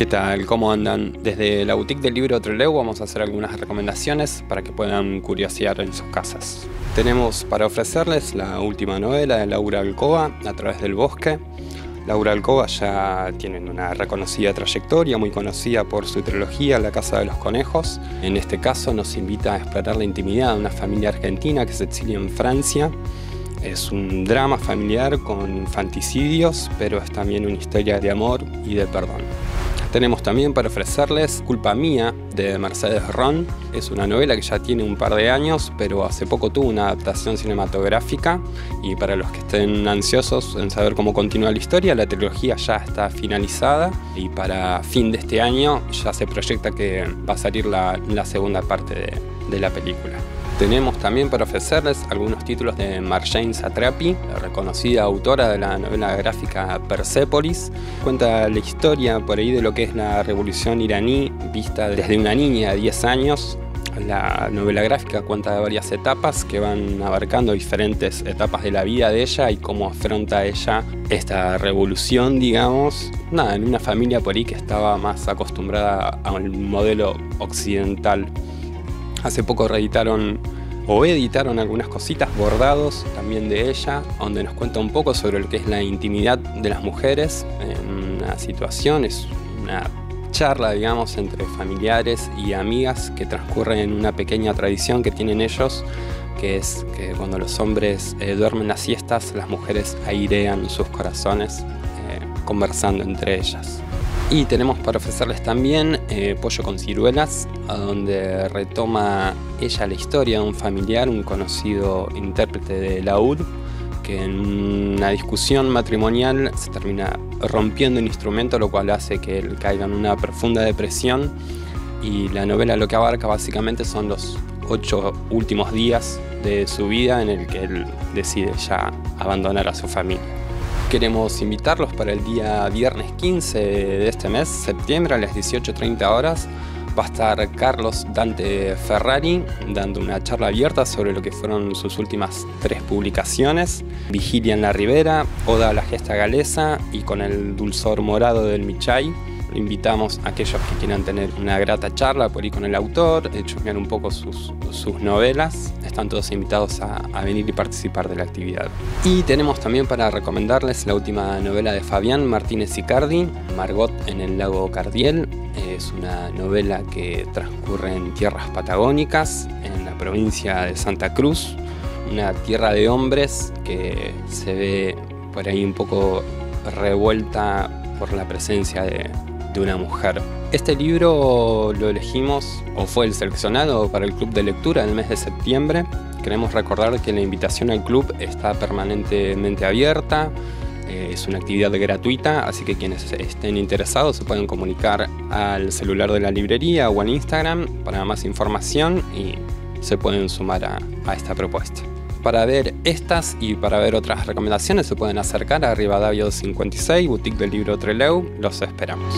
¿Qué tal? ¿Cómo andan? Desde la boutique del libro Trelew vamos a hacer algunas recomendaciones para que puedan curiosear en sus casas. Tenemos para ofrecerles la última novela de Laura Alcoba, A través del bosque. Laura Alcoba ya tiene una reconocida trayectoria, muy conocida por su trilogía La Casa de los Conejos. En este caso nos invita a explorar la intimidad de una familia argentina que se exilia en Francia es un drama familiar con infanticidios, pero es también una historia de amor y de perdón. Tenemos también para ofrecerles Culpa Mía de Mercedes Ron. Es una novela que ya tiene un par de años, pero hace poco tuvo una adaptación cinematográfica. Y para los que estén ansiosos en saber cómo continúa la historia, la trilogía ya está finalizada y para fin de este año ya se proyecta que va a salir la, segunda parte de la película. Tenemos también para ofrecerles algunos títulos de Marjane Satrapi, la reconocida autora de la novela gráfica Persepolis. Cuenta la historia por ahí de lo que es la revolución iraní vista desde una niña de 10 años. La novela gráfica cuenta de varias etapas que van abarcando diferentes etapas de la vida de ella y cómo afronta ella esta revolución, digamos. Nada, en una familia por ahí que estaba más acostumbrada al modelo occidental Hace poco reeditaron o editaron algunas cositas bordados también de ella, donde nos cuenta un poco sobre lo que es la intimidad de las mujeres en una situación, es una charla, digamos, entre familiares y amigas que transcurre en una pequeña tradición que tienen ellos, que es que cuando los hombres eh, duermen las siestas, las mujeres airean sus corazones eh, conversando entre ellas. Y tenemos para ofrecerles también eh, Pollo con ciruelas, donde retoma ella la historia de un familiar, un conocido intérprete de laúd, que en una discusión matrimonial se termina rompiendo un instrumento, lo cual hace que él caiga en una profunda depresión. Y la novela lo que abarca básicamente son los ocho últimos días de su vida en el que él decide ya abandonar a su familia. Queremos invitarlos para el día viernes 15 de este mes, septiembre, a las 18.30 horas. Va a estar Carlos Dante Ferrari dando una charla abierta sobre lo que fueron sus últimas tres publicaciones. Vigilia en la Ribera, Oda a la Gesta Galesa y con el dulzor morado del Michay. Invitamos a aquellos que quieran tener una grata charla por ahí con el autor, eh, chusmear un poco sus, novelas. Están todos invitados a, venir y participar de la actividad. Y tenemos también para recomendarles la última novela de Fabián Martínez Icardi, Margot en el lago Cardiel. Es una novela que transcurre en tierras patagónicas, en la provincia de Santa Cruz, una tierra de hombres que se ve por ahí un poco revuelta por la presencia de, de una mujer. Este libro lo elegimos o fue el seleccionado para el club de lectura en el mes de septiembre. Queremos recordar que la invitación al club está permanentemente abierta, eh, es una actividad gratuita, así que quienes estén interesados se pueden comunicar al celular de la librería o al Instagram para más información y se pueden sumar a, a esta propuesta. Para ver estas y para ver otras recomendaciones se pueden acercar a Rivadavia 56, Boutique del Libro Treleu. Los esperamos.